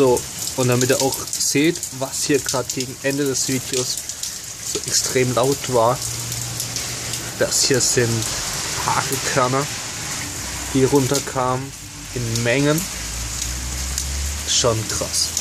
So, und damit ihr auch seht, was hier gerade gegen Ende des Videos so extrem laut war. Das hier sind Hagelkörner, die runterkamen in Mengen. Schon krass.